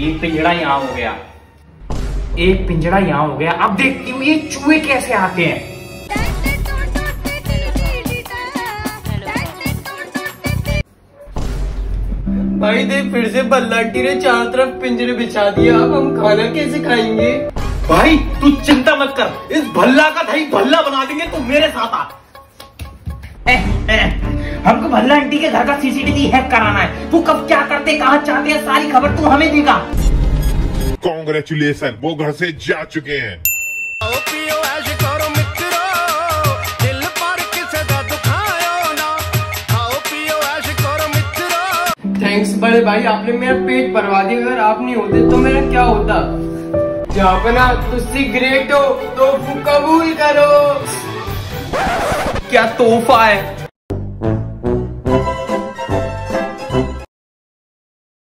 एक पिंजड़ा यहाँ हो गया। एक पिंजड़ा यहाँ हो गया। अब देखती हूँ ये चूहे कैसे आते हैं? भाई देख फिर से बल्लाटी ने चारों तरफ़ पिंजरे बिछा दिया। अब हम खाना कैसे खाएँगे? भाई तू चिंता मत कर। इस भल्ला का दही भल्ला बना देंगे तू मेरे साथ आ। हमको भल्ला आंटी के घर का सीसीटीवी हैक कराना है। तू कब क्या करते कहाँ चाहते हैं सारी खबर तू हमें देगा। कॉन्ग्रेचुलेसन वो घर से जा चुके हैं। थैंक्स बड़े भाई आपने मेरा पेट भरवा दिया। अगर आप नहीं होते तो मेरा क्या होता? जापना तुसी ग्रेट हो तो कबूल करो। क्या तोहफा है?